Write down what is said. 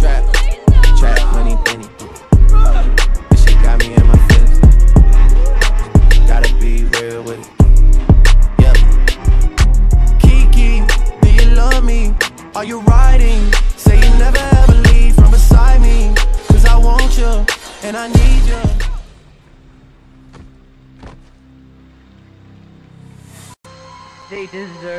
Trap, trap, money, penny. This shit got me in my feelings. Gotta be real with it. Yep. Kiki, do you love me? Are you riding? Say you never ever leave from beside me. Cause I want you and I need you. They deserve.